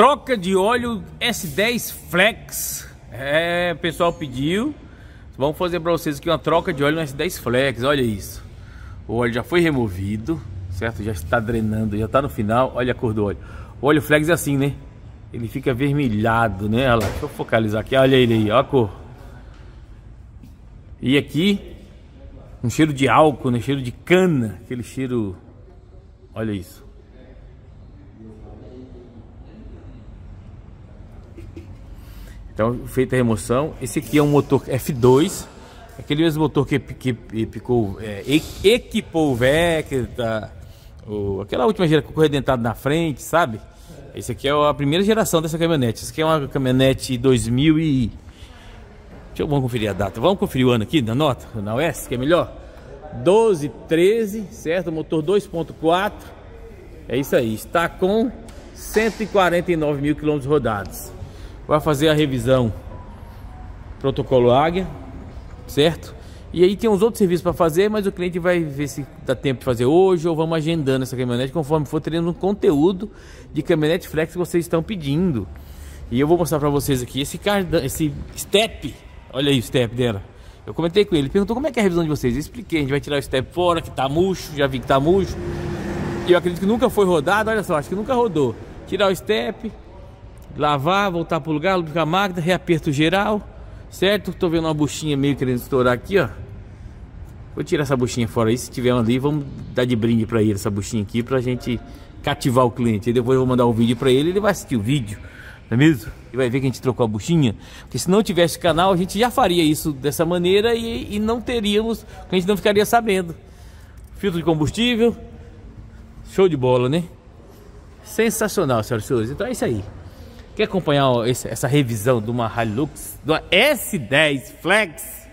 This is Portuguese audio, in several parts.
Troca de óleo S10 Flex. É, o pessoal pediu. Vamos fazer para vocês aqui uma troca de óleo no S10 Flex. Olha isso. O óleo já foi removido, certo? Já está drenando, já está no final. Olha a cor do óleo. O óleo Flex é assim, né? Ele fica vermelhado, né? Olha lá, deixa eu focalizar aqui. Olha ele aí, olha a cor. E aqui, um cheiro de álcool, né? Cheiro de cana. Aquele cheiro... Olha isso. Então, feita a remoção. Esse aqui é um motor F2. Aquele mesmo motor que, que, que picou, é, equipou o Vectra, o, aquela última geração com o correio dentado na frente, sabe? Esse aqui é a primeira geração dessa caminhonete. Essa aqui é uma caminhonete 2000 e... Deixa eu, vamos conferir a data. Vamos conferir o ano aqui na nota, na OS, que é melhor. 12, 13, certo? Motor 2.4. É isso aí. Está com 149 mil quilômetros rodados. Vai fazer a revisão protocolo Águia, certo? E aí tem uns outros serviços para fazer, mas o cliente vai ver se dá tempo de fazer hoje ou vamos agendando essa caminhonete conforme for teremos um conteúdo de caminhonete flex que vocês estão pedindo. E eu vou mostrar para vocês aqui esse cardan, esse step. Olha aí o step dela. Eu comentei com ele, ele perguntou como é que é a revisão de vocês. Eu expliquei, a gente vai tirar o step fora, que tá murcho, já vi que tá murcho. E eu acredito que nunca foi rodado, olha só, acho que nunca rodou. Tirar o step, lavar, voltar pro lugar, lubrificar a máquina, reaperto geral Certo? Tô vendo uma buchinha meio querendo estourar aqui, ó. Vou tirar essa buchinha fora aí. Se tiver uma ali, vamos dar de brinde pra ele essa buchinha aqui pra gente cativar o cliente. E depois eu vou mandar um vídeo pra ele, ele vai assistir o vídeo. Não é mesmo? E vai ver que a gente trocou a buchinha. Porque se não tivesse canal, a gente já faria isso dessa maneira e, e não teríamos, a gente não ficaria sabendo. Filtro de combustível. Show de bola, né? Sensacional, senhoras e senhores. Então é isso aí. Quer acompanhar esse, essa revisão de uma Hilux, de uma S10 Flex?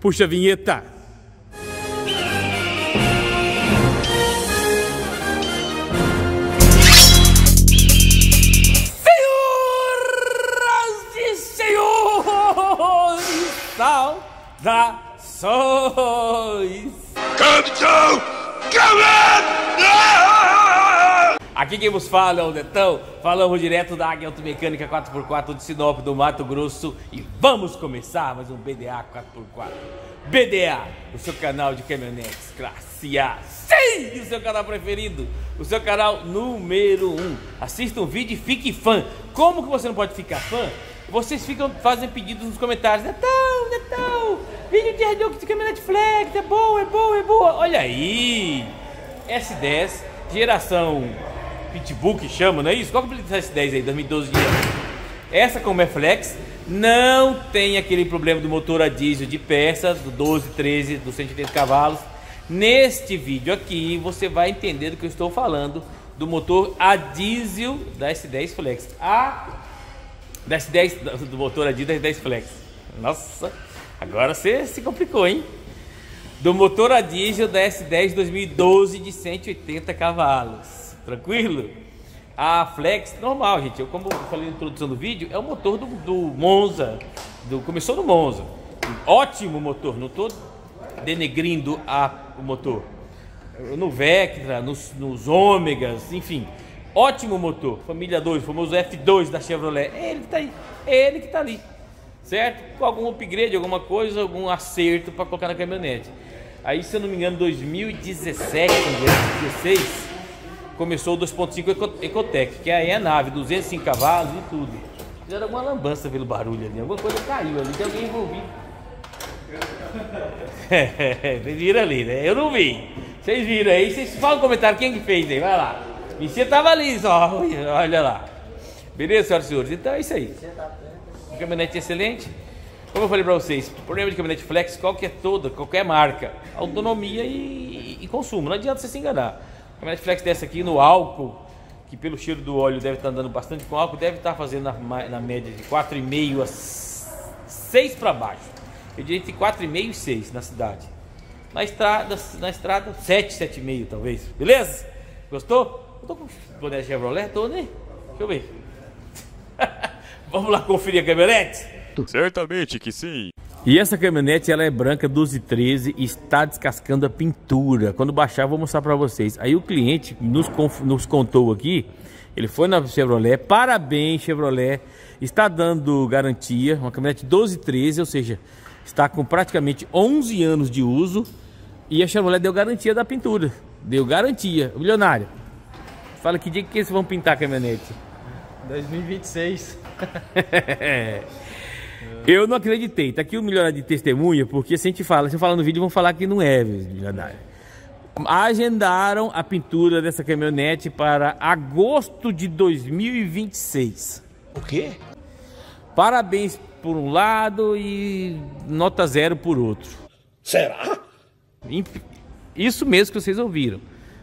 Puxa a vinheta. Senhoras e senhores, saudações! Come to, come Aqui quem vos fala é o Netão, falamos direto da Águia Automecânica 4x4 de Sinop, do Mato Grosso e vamos começar mais um BDA 4x4. BDA, o seu canal de caminhonetes classe A, sim, o seu canal preferido, o seu canal número 1. Um. Assista um vídeo e fique fã. Como que você não pode ficar fã? Vocês ficam fazem pedidos nos comentários, Netão, Netão, vídeo de Redux de caminhonete flex, é bom, é bom, é boa. Olha aí, S10, geração Pitbull que chama, não é isso? Qual que é o S10 aí, 2012 de Essa como é flex, não tem aquele problema do motor a diesel de peça, do 12, 13, dos 180 cavalos. Neste vídeo aqui você vai entender do que eu estou falando do motor a diesel da S10 Flex. A da S10 do motor a diesel da S10 Flex. Nossa, agora você se complicou, hein? Do motor a diesel da S10 2012 de 180 cavalos. Tranquilo? A Flex, normal, gente. Eu, como eu falei na introdução do vídeo, é o motor do, do Monza. Do, começou no Monza. Ótimo motor, não estou denegrindo a, o motor. No Vectra, nos, nos Ômegas, enfim. Ótimo motor. Família 2, famoso F2 da Chevrolet. É ele que está aí. É ele que está ali. Certo? Com algum upgrade, alguma coisa, algum acerto para colocar na caminhonete. Aí, se eu não me engano, 2017, 2016 começou o 2.5 Ecotec, que aí é a nave, 205 cavalos e tudo. Fizeram alguma lambança pelo barulho ali, alguma coisa caiu ali, tem alguém envolvido. vocês viram ali, né? Eu não vi. Vocês viram aí, vocês falam no comentário quem que fez aí, vai lá. Você tava ali só, olha lá. Beleza, senhoras e senhores? Então é isso aí. Um caminhonete excelente. Como eu falei para vocês, problema de caminhonete flex, qualquer toda, qualquer marca, autonomia e, e consumo. Não adianta você se enganar. Caminhonete flex dessa aqui no álcool, que pelo cheiro do óleo deve estar andando bastante com álcool, deve estar fazendo na, na média de 4,5 a 6 para baixo. Eu diria entre 4,5 e 6 na cidade. Na estrada, na estrada 7, 7,5 talvez. Beleza? Gostou? Eu tô com boné Chevrolet, tô, né? Deixa eu ver. Vamos lá conferir a caminhonete? Certamente que sim. E essa caminhonete ela é branca 12 13 e está descascando a pintura. Quando baixar vou mostrar para vocês. Aí o cliente nos, nos contou aqui Ele foi na Chevrolet. Parabéns, Chevrolet. Está dando garantia, uma caminhonete 1213, ou seja, está com praticamente 11 anos de uso. E a Chevrolet deu garantia da pintura. Deu garantia. O milionário. Fala que dia que eles vão pintar a caminhonete? 2026. Eu não acreditei. Tá aqui o milionário de testemunha, porque se a gente fala, se eu falar no vídeo, vão falar que não é milionário. Agendaram a pintura dessa caminhonete para agosto de 2026. O quê? Parabéns por um lado e nota zero por outro. Será? Isso mesmo que vocês ouviram.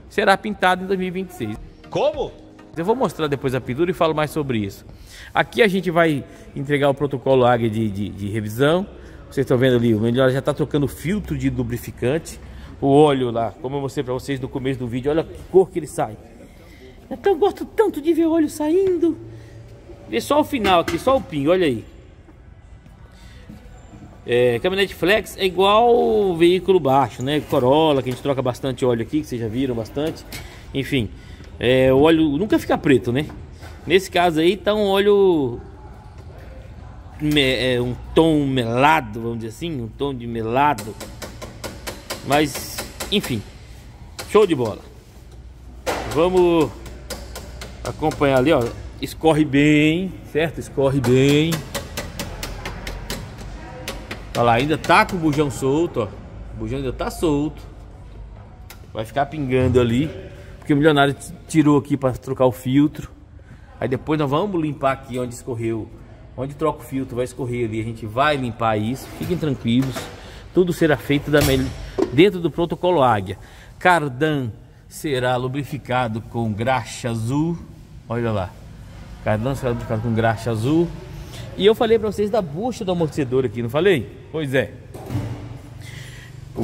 Será pintado em 2026. Como? Eu vou mostrar depois a pintura e falo mais sobre isso. Aqui a gente vai entregar o protocolo Águia de, de, de revisão. Vocês estão vendo ali, o melhor já está trocando filtro de lubrificante. O óleo lá, como eu mostrei para vocês no começo do vídeo, olha que cor que ele sai. Eu gosto tanto de ver óleo saindo. Vê só o final aqui, só o pingo, olha aí. É, caminhonete flex é igual veículo baixo, né? Corolla, que a gente troca bastante óleo aqui, que vocês já viram bastante. Enfim, é, o óleo nunca fica preto, né? Nesse caso aí tá um óleo é, um tom melado, vamos dizer assim, um tom de melado. Mas, enfim, show de bola. Vamos acompanhar ali, ó. Escorre bem, certo? Escorre bem. Olha lá, ainda tá com o bujão solto, ó. O bujão ainda tá solto. Vai ficar pingando ali. Porque o milionário tirou aqui para trocar o filtro. Aí depois nós vamos limpar aqui onde escorreu. Onde troca o filtro, vai escorrer ali. A gente vai limpar isso. Fiquem tranquilos. Tudo será feito dentro do protocolo Águia. Cardan será lubrificado com graxa azul. Olha lá. Cardan será lubrificado com graxa azul. E eu falei para vocês da bucha do amortecedor aqui, não falei? Pois é.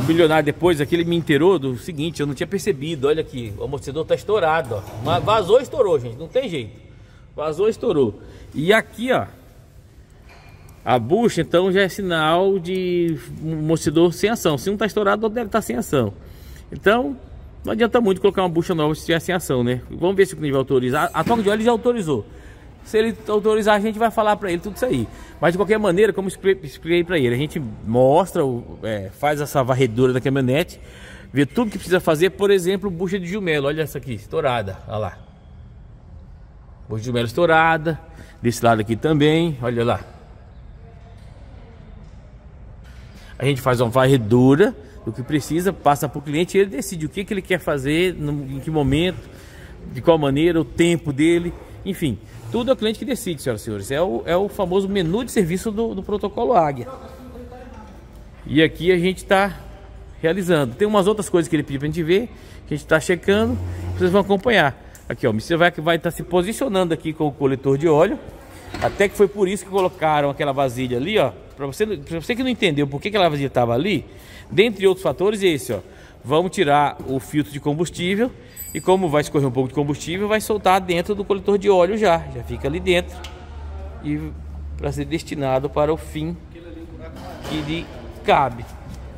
O milionário depois aqui ele me inteirou do seguinte, eu não tinha percebido, olha aqui, o amortecedor tá estourado, ó. Mas vazou, estourou, gente, não tem jeito. Vazou, estourou. E aqui, ó, a bucha então já é sinal de um amortecedor sem ação. Se não tá estourado, deve estar tá sem ação. Então, não adianta muito colocar uma bucha nova se estiver sem ação, né? Vamos ver se o nível autorizar. A troca de óleo já autorizou. Se ele autorizar, a gente vai falar para ele tudo isso aí. Mas de qualquer maneira, como expliquei para ele, a gente mostra, é, faz essa varredura da caminhonete, vê tudo que precisa fazer. Por exemplo, bucha de jumelo, olha essa aqui, estourada, olha lá. Bucha de jumelo estourada, desse lado aqui também, olha lá. A gente faz uma varredura do que precisa, passa para o cliente e ele decide o que, que ele quer fazer, no, em que momento, de qual maneira, o tempo dele, enfim. Tudo é o cliente que decide, senhoras e senhores. É o, é o famoso menu de serviço do, do protocolo Águia. E aqui a gente está realizando. Tem umas outras coisas que ele pediu para a gente ver, que a gente está checando. Vocês vão acompanhar. Aqui, ó, você vai vai estar tá se posicionando aqui com o coletor de óleo. Até que foi por isso que colocaram aquela vasilha ali, ó. Para você, você que não entendeu por que aquela vasilha estava ali, dentre outros fatores, esse, ó. Vamos tirar o filtro de combustível e como vai escorrer um pouco de combustível, vai soltar dentro do coletor de óleo já. Já fica ali dentro. E para ser destinado para o fim que lhe cabe.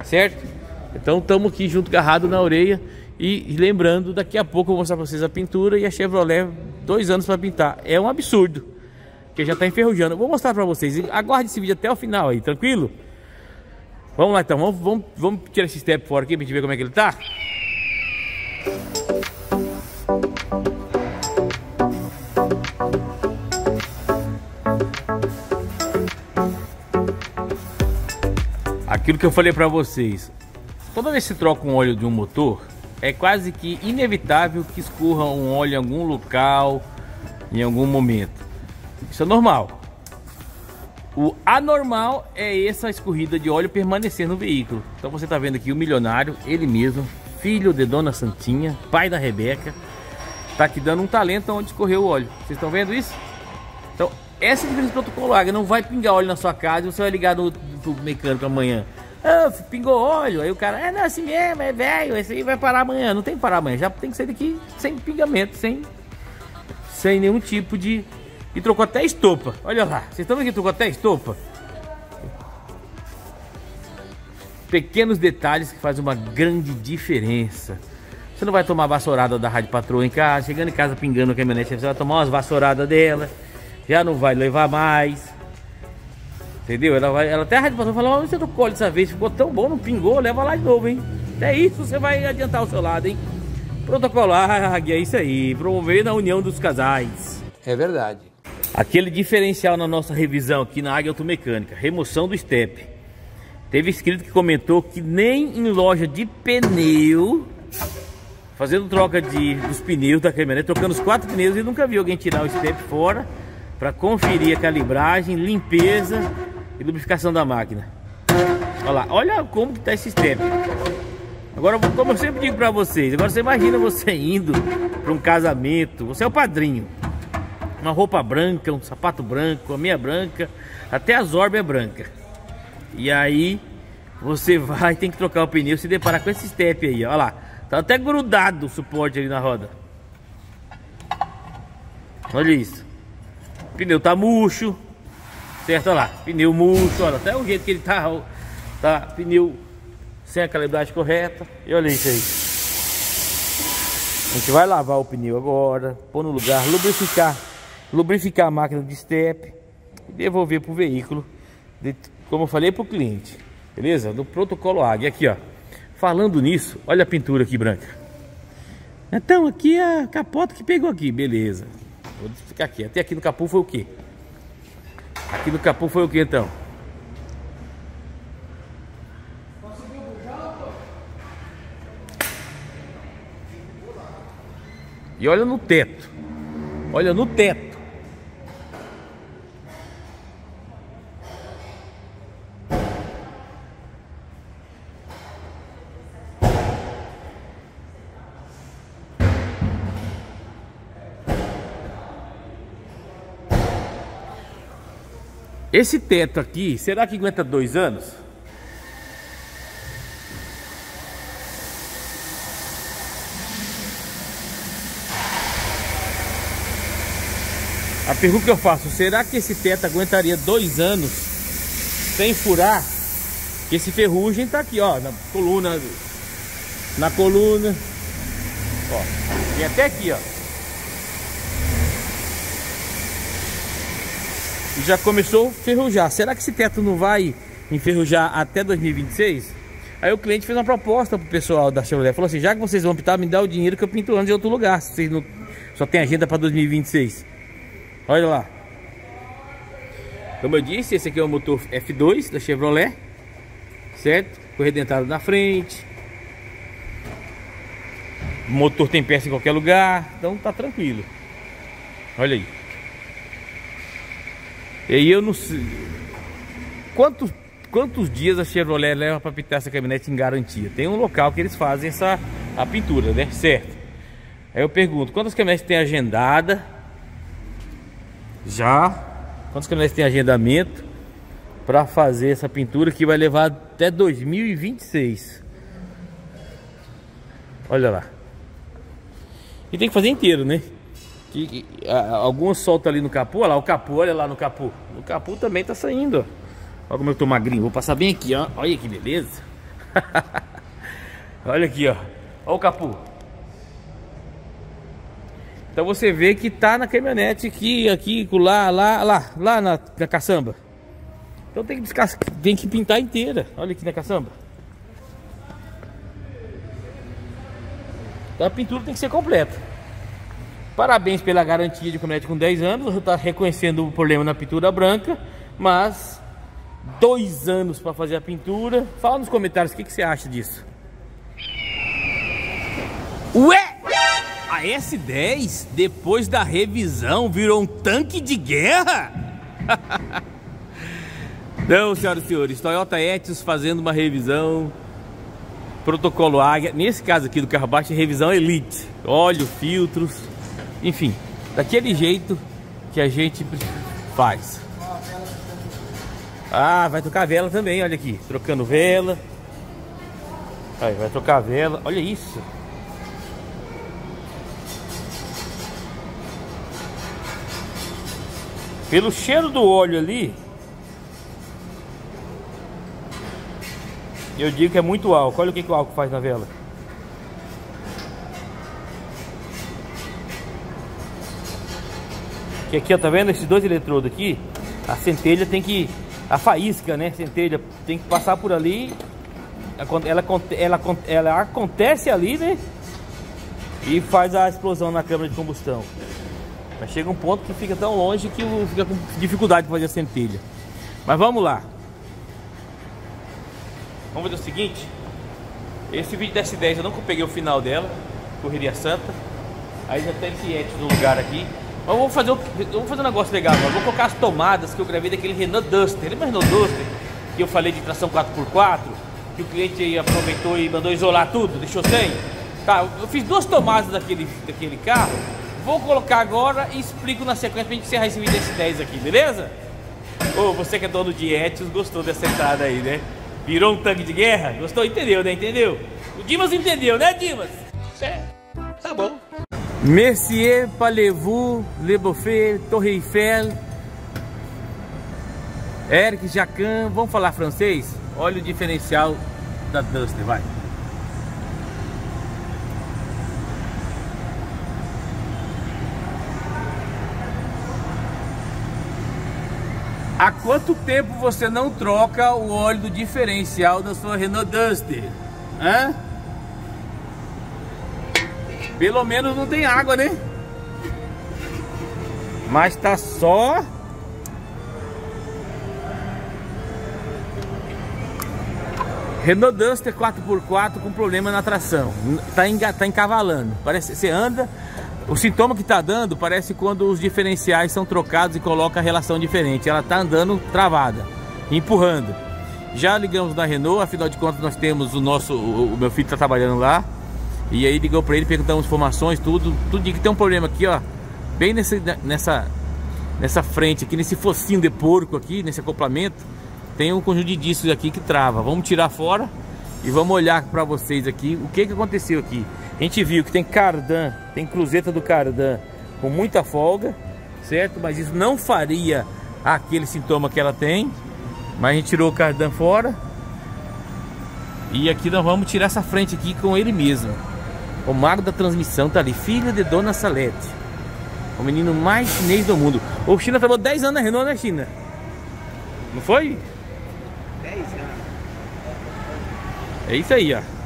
Certo? Então estamos aqui junto, agarrado na orelha. E, lembrando, daqui a pouco eu vou mostrar para vocês a pintura e a Chevrolet, dois anos para pintar. É um absurdo. Que já está enferrujando. Vou mostrar para vocês. Aguarde esse vídeo até o final aí, tranquilo? Vamos lá então, vamos, vamos, vamos tirar esse step fora aqui para gente ver como é que ele está. Aquilo que eu falei para vocês, toda vez que troca um óleo de um motor, é quase que inevitável que escorra um óleo em algum local, em algum momento. Isso é normal. O anormal é essa escorrida de óleo permanecer no veículo. Então você está vendo aqui o milionário, ele mesmo, filho de Dona Santinha, pai da Rebeca, tá aqui dando um talento onde escorreu o óleo. Vocês estão vendo isso? Então, essa é a diferença águia. Não vai pingar óleo na sua casa e você vai ligar no, no mecânico amanhã. Ah, pingou óleo. Aí o cara, é, não, assim mesmo, é velho, esse aí vai parar amanhã. Não tem que parar amanhã, já tem que sair daqui sem pingamento, sem, sem nenhum tipo de. E trocou até estopa. Olha lá, vocês estão vendo que trocou até estopa? Pequenos detalhes que fazem uma grande diferença. Você não vai tomar vassourada da Rádio Patroa em casa, chegando em casa pingando a caminhonete, você vai tomar umas vassouradas dela, já não vai levar mais. Entendeu? Ela, vai, ela até a Rádio Patroa falou, você não colhe dessa vez, ficou tão bom, não pingou, leva lá de novo, hein? É isso, você vai adiantar o seu lado, hein? Protocolar, é isso aí, promover a união dos casais. É verdade. Aquele diferencial na nossa revisão aqui na Águia Automecânica, remoção do step. Teve inscrito que comentou que nem em loja de pneu, fazendo troca de, dos pneus da caminhonete, trocando os quatro pneus e nunca viu alguém tirar o step fora para conferir a calibragem, limpeza e lubrificação da máquina. Olha lá, olha como que tá esse step. Agora, como eu sempre digo para vocês, agora você imagina você indo para um casamento, você é o padrinho. Uma roupa branca, um sapato branco, a meia branca, até a zorba é branca. E aí você vai tem que trocar o pneu, se deparar com esse step aí, olha lá. Tá até grudado o suporte ali na roda. Olha isso. O pneu tá murcho. Certo, olha lá. Pneu murcho, olha. Até o jeito que ele tá. Tá pneu sem a calibragem correta. E olha isso aí. A gente vai lavar o pneu agora, pôr no lugar, lubrificar, lubrificar a máquina de step e devolver para o veículo, de, como eu falei para o cliente, beleza? No protocolo Águia, aqui ó. Falando nisso, olha a pintura aqui branca. Então aqui é a capota que pegou aqui, beleza. Vou explicar aqui. Até aqui no capu foi o que? Aqui no capu foi o que então? E olha no teto. Olha no teto. Esse teto aqui, será que aguenta dois anos? A pergunta que eu faço, será que esse teto aguentaria dois anos sem furar? Que esse ferrugem tá aqui, ó, na coluna, na coluna, ó, e até aqui, ó. Já começou a ferrujar. Será que esse teto não vai enferrujar até 2026? Aí o cliente fez uma proposta pro pessoal da Chevrolet, falou assim, já que vocês vão pintar, me dá o dinheiro que eu pinto antes em outro lugar, se vocês não só tem agenda para 2026. Olha lá. Como eu disse, esse aqui é o motor F2 da Chevrolet. Certo? Correia dentada na frente. O motor tem peça em qualquer lugar. Então tá tranquilo. Olha aí. E eu não sei. Quantos, quantos dias a Chevrolet leva para pintar essa caminhonete em garantia? Tem um local que eles fazem essa a pintura, né? Certo. Aí eu pergunto, quantas caminhonetes tem agendada? já. Quantos caminhões tem agendamento para fazer essa pintura que vai levar até 2026? Olha lá. E tem que fazer inteiro, né? Que, a, algumas soltam ali no capô, olha lá o capô, olha lá no capô. O capô também tá saindo, ó. Olha como eu tô magrinho. Vou passar bem aqui, ó. Olha que beleza. olha aqui, ó. Olha o capô. Então você vê que tá na caminhonete aqui, aqui, lá, lá, lá, lá na, na caçamba. Então tem que, tem que pintar inteira. Olha aqui na caçamba. Então a pintura tem que ser completa. Parabéns pela garantia de caminhonete com 10 anos. Você está reconhecendo o problema na pintura branca, mas dois anos para fazer a pintura. Fala nos comentários o que, que você acha disso. Ué! A S10, depois da revisão, virou um tanque de guerra? Não, senhoras e senhores, Toyota Etios fazendo uma revisão protocolo Águia. Nesse caso aqui do carro baixo, revisão Elite. Óleo, filtros, enfim, daquele jeito que a gente faz. Ah, vai trocar vela também, olha aqui, trocando vela. Aí, vai trocar vela, olha isso. Pelo cheiro do óleo ali, eu digo que é muito álcool. Olha o que, que o álcool faz na vela. Que aqui, ó, tá vendo esses dois eletrodos aqui? A centelha tem que a faísca, né? Centelha tem que passar por ali. Ela, ela, ela, acontece ali, né? E faz a explosão na câmara de combustão. Mas chega um ponto que fica tão longe que fica com dificuldade de fazer a centelha. Mas vamos lá. Vamos fazer o seguinte. Esse vídeo da S10 eu não peguei o final dela. Correria Santa. Aí já tem esse no lugar aqui. Mas eu vou fazer, eu vou fazer um negócio legal agora. Vou colocar as tomadas que eu gravei daquele Renault Duster. Lembra Renault Duster? Que eu falei de tração 4x4? Que o cliente aproveitou e mandou isolar tudo, deixou sem? Tá, eu fiz duas tomadas daquele, daquele carro. Vou colocar agora e explico na sequência pra gente encerrar esse vídeo desse 10 aqui, beleza? Ô, você que é dono de Etios, gostou dessa entrada aí, né? Virou um tanque de guerra? Gostou? Entendeu, né? Entendeu? O Dimas entendeu, né, Dimas? É, tá bom. Mercier, Palevou, Le Buffet, Torre Eiffel, Eric Jacan, vamos falar francês? Olha o diferencial da Duster, vai. Há quanto tempo você não troca o óleo do diferencial da sua Renault Duster? Hã? Pelo menos não tem água, né? Mas tá só Renault Duster 4x4 com problema na tração. Tá, enga, tá encavalando. Parece você anda, o sintoma que tá dando parece quando os diferenciais são trocados e coloca a relação diferente. Ela tá andando travada, empurrando. Já ligamos na Renault, afinal de contas nós temos o nosso, o, o meu filho tá trabalhando lá. E aí ligou para ele, perguntamos informações, tudo, tudo que tem um problema aqui, ó, bem nesse, nessa nessa frente aqui, nesse focinho de porco aqui, nesse acoplamento, tem um conjunto de discos aqui que trava. Vamos tirar fora e vamos olhar para vocês aqui o que que aconteceu aqui. A gente viu que tem cardan, tem cruzeta do cardan com muita folga, certo? Mas isso não faria aquele sintoma que ela tem. Mas a gente tirou o cardan fora. E aqui nós vamos tirar essa frente aqui com ele mesmo. O mago da transmissão tá ali, filho de Dona Salete. O menino mais chinês do mundo. O China trabalhou 10 anos na Renault, né, China? Não foi? 10 anos. É isso aí, ó.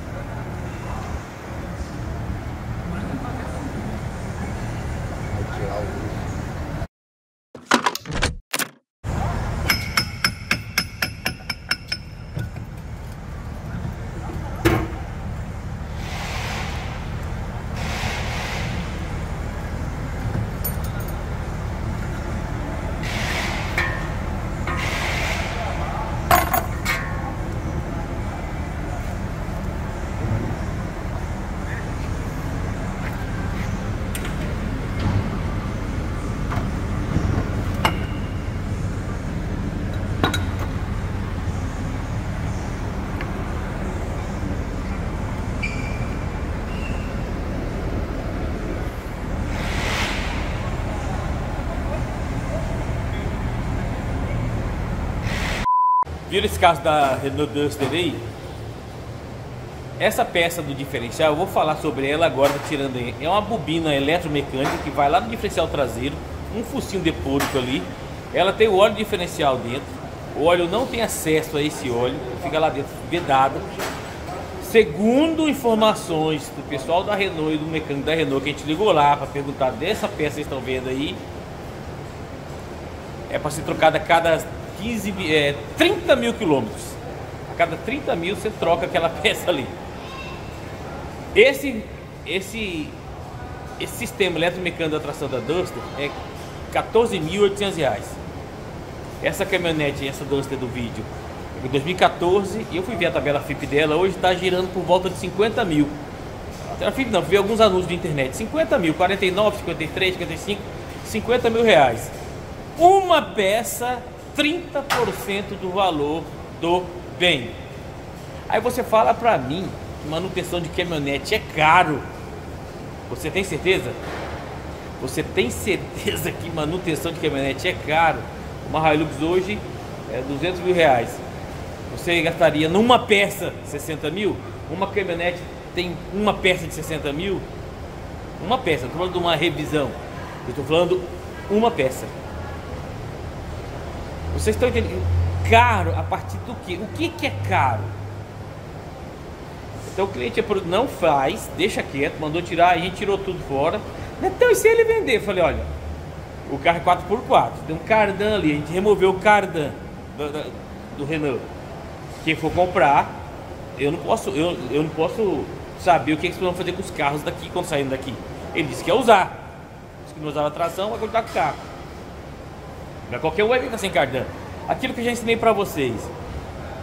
Viram esse caso da Renault Duster aí? Essa peça do diferencial, eu vou falar sobre ela agora, tirando aí. É uma bobina eletromecânica que vai lá no diferencial traseiro, um focinho de porco ali. Ela tem o óleo diferencial dentro. O óleo não tem acesso a esse óleo, fica lá dentro vedado. Segundo informações do pessoal da Renault e do mecânico da Renault, que a gente ligou lá para perguntar dessa peça que vocês estão vendo aí, é para ser trocada cada 15, é, 30 mil quilômetros. A cada 30 mil você troca aquela peça ali. Esse, esse, esse sistema eletromecânico da tração da Duster é 14.800 reais. Essa caminhonete, essa Duster do vídeo, em 2014, eu fui ver a tabela FIP dela, hoje está girando por volta de 50 mil. A FIP não, vi alguns anúncios de internet, 50 mil, 49, 53, 55, 50 mil reais. Uma peça 30% do valor do bem. Aí você fala para mim que manutenção de caminhonete é caro. Você tem certeza? Você tem certeza que manutenção de caminhonete é caro? Uma Hilux hoje é 200 mil reais. Você gastaria numa peça 60 mil? Uma caminhonete tem uma peça de 60 mil? Uma peça, estou falando de uma revisão. Estou falando uma peça. Vocês estão entendendo? Caro a partir do que? O que, que é caro? Então o cliente é não faz, deixa quieto, mandou tirar, a gente tirou tudo fora. Então e se ele vender? Eu falei, olha, o carro é 4x4, tem um cardan ali, a gente removeu o cardan do, do Renault. Quem for comprar, eu não posso, eu, eu não posso saber o que eles vão fazer com os carros daqui quando saindo daqui. Ele disse que ia usar. Disse que não usava tração, vai continuar com o carro. Qualquer um vai estar sem cardan. Aquilo que eu já ensinei para vocês.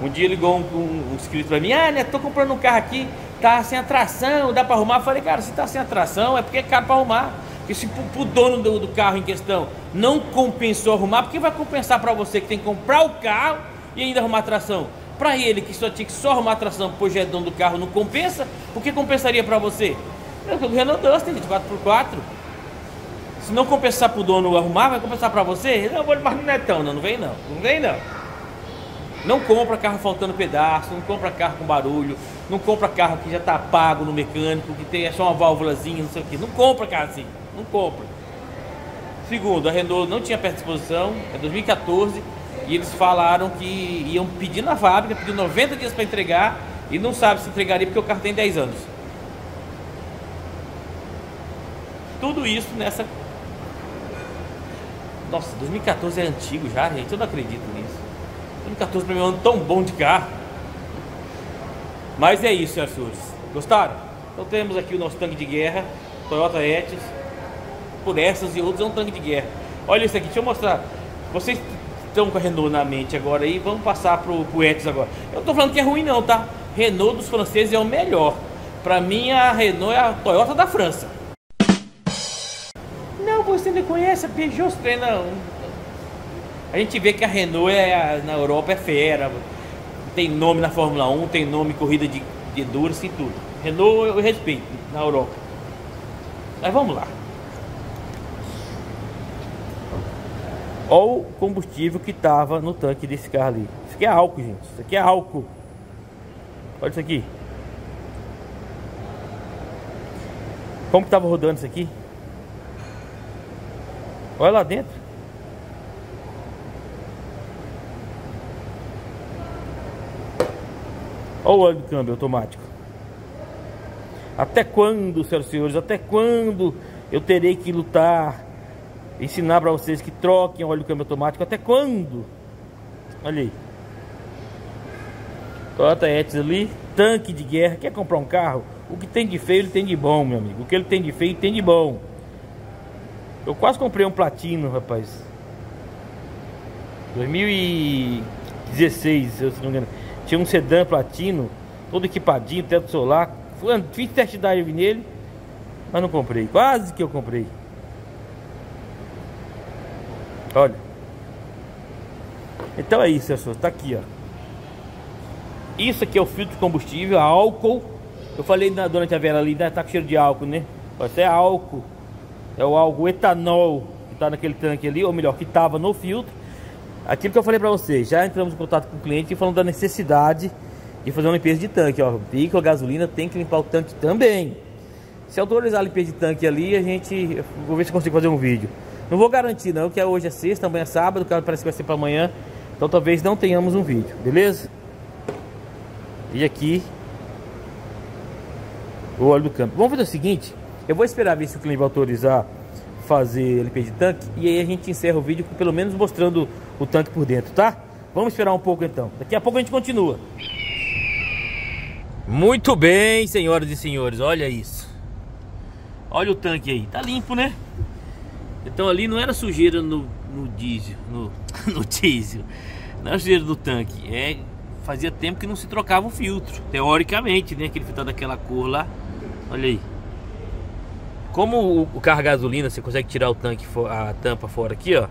Um dia ligou um, um, um inscrito para mim, ah, né, tô comprando um carro aqui, tá sem atração, dá para arrumar? Eu falei, cara, se tá sem atração é porque é caro para arrumar. Porque se pro, pro dono do, do, carro em questão não compensou arrumar, por que vai compensar para você que tem que comprar o carro e ainda arrumar atração? Para ele que só tinha que só arrumar atração, pois é dono do carro, não compensa, por que compensaria para você? O Renault Duster de 4x4. Se não compensar pro dono arrumar, vai compensar para você? Não, vou mas não é tão, não, não vem não. Não vem não. Não compra carro faltando pedaço, não compra carro com barulho, não compra carro que já está pago no mecânico, que tem só uma válvulazinha, não sei o que. Não compra carro assim, não compra. Segundo, a Renault não tinha peça de exposição, é 2014, e eles falaram que iam pedir na fábrica, pediu 90 dias para entregar, e não sabe se entregaria porque o carro tem 10 anos. Tudo isso nessa. Nossa, 2014 é antigo já, gente, eu não acredito nisso. 2014 para mim é um ano tão bom de carro. Mas é isso, senhoras e senhores. Gostaram? Então temos aqui o nosso tanque de guerra, Toyota Etios. Por essas e outras é um tanque de guerra. Olha isso aqui, deixa eu mostrar. Vocês estão com a Renault na mente agora aí, vamos passar pro, pro Etios agora. Eu tô falando que é ruim não, tá? Renault dos franceses é o melhor. Para mim a Renault é a Toyota da França. Não, você não conhece a Peugeot, não. A gente vê que a Renault é, na Europa é fera. Tem nome na Fórmula 1, tem nome corrida de, de Endurance e tudo. Renault eu respeito na Europa. Mas vamos lá. Olha o combustível que estava no tanque desse carro ali. Isso aqui é álcool, gente. Isso aqui é álcool. Olha isso aqui. Como que estava rodando isso aqui? Olha lá dentro. Olha o óleo do câmbio automático. Até quando, senhoras e senhores, até quando eu terei que lutar, ensinar para vocês que troquem óleo do câmbio automático? Até quando? Olha aí. Toyota Etios ali, tanque de guerra. Quer comprar um carro? O que tem de feio, ele tem de bom, meu amigo. O que ele tem de feio, tem de bom. Eu quase comprei um platino, rapaz. 2016, se eu não me engano. Tinha um sedã platino, todo equipadinho, teto solar. Fiz test drive nele, mas não comprei. Quase que eu comprei. Olha. Então é isso, pessoal. Tá aqui, ó. Isso aqui é o filtro de combustível, álcool. Eu falei na, durante a vela ali, né? tá com cheiro de álcool, né? Isso é álcool. É o álcool etanol que tá naquele tanque ali, ou melhor, que tava no filtro. Aquilo que eu falei para vocês, já entramos em contato com o cliente falando da necessidade de fazer uma limpeza de tanque, ó. Veículo a gasolina tem que limpar o tanque também. Se autorizar a limpeza de tanque ali, a gente vou ver se consigo fazer um vídeo. Não vou garantir não, que hoje é sexta, amanhã é sábado, carro parece que vai ser para amanhã. Então talvez não tenhamos um vídeo, beleza? E aqui o óleo do câmbio. Vamos fazer o seguinte, eu vou esperar ver se o cliente vai autorizar fazer limpeza de tanque e aí a gente encerra o vídeo pelo menos mostrando o tanque por dentro, tá? Vamos esperar um pouco então. Daqui a pouco a gente continua. Muito bem, senhoras e senhores, olha isso. Olha o tanque aí, tá limpo, né? Então ali não era sujeira no, no diesel, no, no diesel. Não era sujeira do tanque, é fazia tempo que não se trocava o filtro, teoricamente, né? Aquele filtro daquela cor lá. Olha aí. Como o carro gasolina, você consegue tirar o tanque, a tampa fora aqui, ó.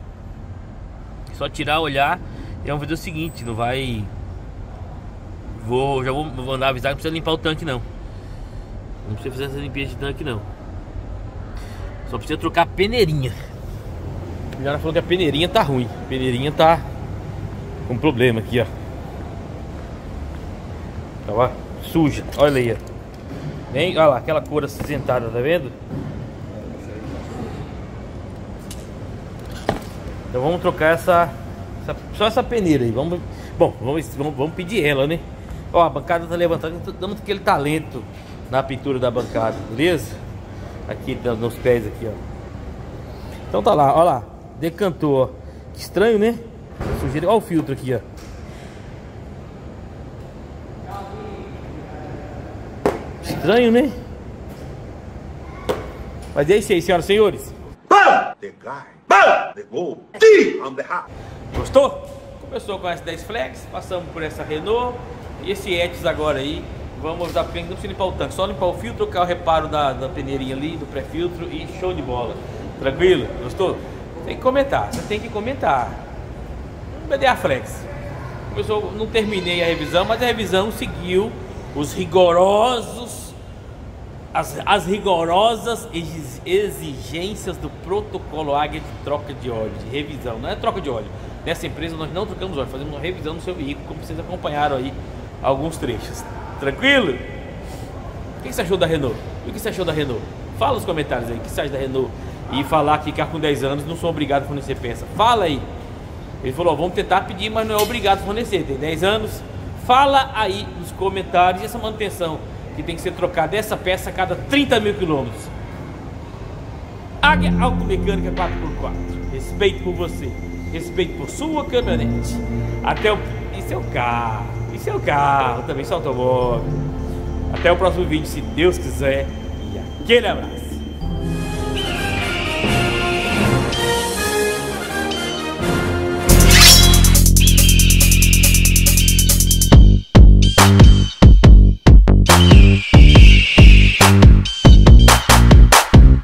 Só tirar, olhar e vamos fazer o seguinte, não vai... Vou, já vou mandar avisar que não precisa limpar o tanque não. Não precisa fazer essa limpeza de tanque não. Só precisa trocar a peneirinha. A senhora falou que a peneirinha tá ruim. A peneirinha tá com problema aqui, ó. Tá lá, suja. Olha aí, ó. Bem, olha lá, aquela cor acinzentada, tá vendo? Então vamos trocar essa, essa só essa peneira aí. Vamos, bom, vamos, vamos, vamos pedir ela, né? Ó, a bancada tá levantada, dando aquele talento na pintura da bancada, beleza? Aqui nos pés aqui, ó. Então tá lá, ó lá, decantou, ó. Que estranho, né? Sujeira, ó o filtro aqui, ó. Estranho, né? Mas é isso aí, senhoras e senhores. The hat. Gostou? Começou com a S10 Flex, passamos por essa Renault e esse Etios agora aí. Vamos dar não precisa limpar o tanque, só limpar o filtro, trocar o reparo da, da peneirinha ali, do pré-filtro e show de bola. Tranquilo? Gostou? Tem que comentar, você tem que comentar. BDA Flex. Começou, não terminei a revisão, mas a revisão seguiu os rigorosos as, as rigorosas exigências do protocolo Águia de troca de óleo, de revisão. Não é troca de óleo. Nessa empresa nós não trocamos óleo, fazemos uma revisão do seu veículo, como vocês acompanharam aí alguns trechos. Tranquilo? O que você achou da Renault? O que você achou da Renault? Fala nos comentários aí, o que você acha da Renault? E falar que carro com 10 anos não sou obrigado a fornecer peça. Fala aí. Ele falou, vamos tentar pedir, mas não é obrigado a fornecer. Tem 10 anos. Fala aí nos comentários essa manutenção que tem que ser trocada essa peça a cada 30 mil quilômetros. Águia Automecânica 4x4. Respeito por você. Respeito por sua caminhonete. Até o. Isso é o carro. Isso é o carro. Também só automóvel. Até o próximo vídeo, se Deus quiser. E aquele abraço.